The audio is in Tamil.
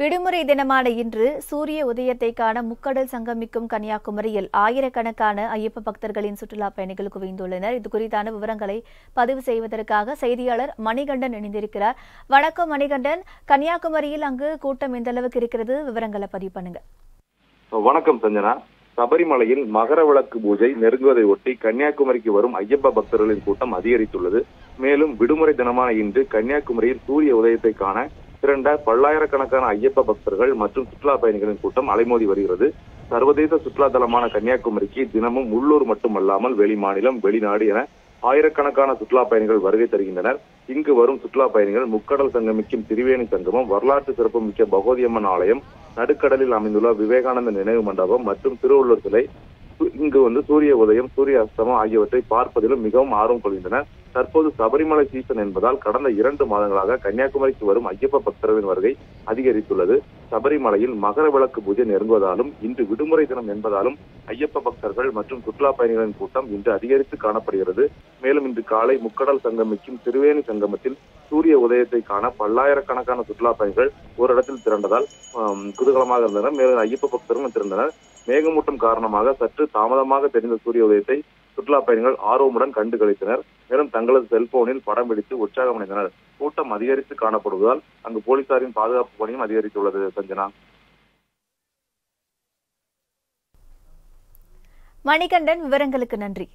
விடுமுறை தினமான இன்று சூரிய உதயத்தை காண முக்கடல் சங்கமிக்கும் கன்னியாகுமரியில் ஆயிரக்கணக்கான ஐயப்ப பக்தர்களின் சுற்றுலா பயணிகள் குவிந்துள்ளனர். இது குறித்தான விவரங்களை பதிவு செய்வதற்காக செய்தியாளர் மணிகண்டன் இணைந்திருக்கிறார். வணக்கம் மணிகண்டன். கன்னியாகுமரியில் அங்கு கூட்டம் எந்த அளவுக்கு இருக்கிறது? விவரங்களை பதிவு பண்ணுங்க. வணக்கம் சஞ்சனா. சபரிமலையில் மகர விளக்கு பூஜை நெருங்குவதை ஒட்டி கன்னியாகுமரிக்கு வரும் ஐயப்ப பக்தர்களின் கூட்டம் அதிகரித்துள்ளது. மேலும் விடுமுறை தினமான இன்று கன்னியாகுமரியில் சூரிய உதயத்தை காண திரண்ட பல்லாயிரக்கணக்கான ஐயப்ப பக்தர்கள் மற்றும் சுற்றுலா பயணிகளின் கூட்டம் அலைமோதி வருகிறது. சர்வதேச சுற்றுலா தலமான கன்னியாகுமரிக்கு தினமும் உள்ளூர் மட்டுமல்லாமல் வெளி மாநிலம் வெளிநாடு என ஆயிரக்கணக்கான சுற்றுலா பயணிகள் வருகை தருகின்றனர். இங்கு வரும் சுற்றுலா பயணிகள் முக்கடல் சங்கமிக்கும் திரிவேணி சங்கமம் வரலாற்று சிறப்புமிக்க பகோதியம்மன் ஆலயம் நடுக்கடலில் அமைந்துள்ள விவேகானந்த நினைவு மண்டபம் மற்றும் திருவள்ளுவர் சிலை இங்கு வந்து சூரிய உதயம் சூரிய அஸ்தமம் ஆகியவற்றை பார்ப்பதிலும் மிகவும் ஆர்வம் கொள்கின்றனர். தற்போது சபரிமலை சீசன் என்பதால் கடந்த இரண்டு மாதங்களாக கன்னியாகுமரிக்கு வரும் ஐயப்ப பக்தர்களின் வருகை அதிகரித்துள்ளது. சபரிமலையில் மகர விளக்கு பூஜை நெருங்குவதாலும் இன்று விடுமுறை தினம் என்பதாலும் ஐயப்ப பக்தர்கள் மற்றும் சுற்றுலா பயணிகளின் கூட்டம் இன்று அதிகரித்து காணப்படுகிறது. மேலும் இன்று காலை முக்கடல் சங்கமிக்கும் திருவேணி சங்கமத்தில் சூரிய உதயத்தை காண பல்லாயிரக்கணக்கான சுற்றுலா பயணிகள் ஒரு இடத்தில் திரண்டதால் குதூகலமாக இருந்தனர். மேலும் ஐயப்ப பக்தர்களும் திரண்டனர். மேகமூட்டம் காரணமாக சற்று தாமதமாக தெரிந்த சூரிய உதயத்தை சுற்றுலா பயணிகள் ஆர்வமுடன் கண்டு களித்தனர். மேலும் தங்களது செல்போனில் படம் பிடித்து உற்சாகமடைந்தனர். கூட்டம் அதிகரித்து காணப்படுவதால் அங்கு போலீசாரின் பாதுகாப்பு பணியும் அதிகரித்துள்ளது சஞ்சனா. மணிகண்டன் விவரங்களுக்கு நன்றி.